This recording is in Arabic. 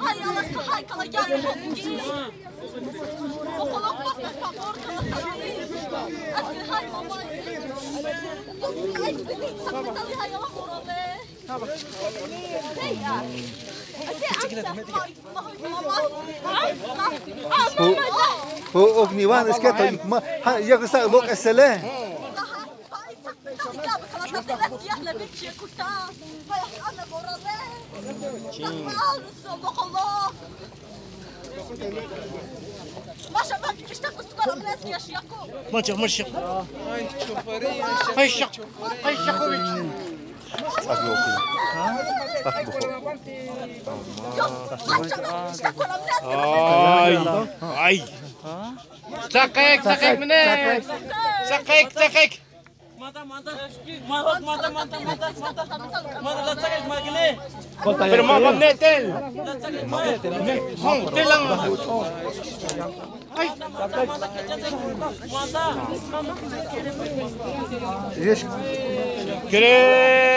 Ay, Allah kahai kalacağım. هو اوغنيوان اسكت ما يغسى لوك السلام ما شاء الله استقرار من اسني اشياكو ما تشوف ما الشق هاي تشوفري هاي الشق هاي الشق وجهي صاحبي وكيل صاحبي اي اي سقيك سقيك من سقيك سقيك ماذا ماذا ماذا ماذا ماذا ماذا ماذا لا تسقيك ما قلت Pero mau bam net lang. Ay. Kere.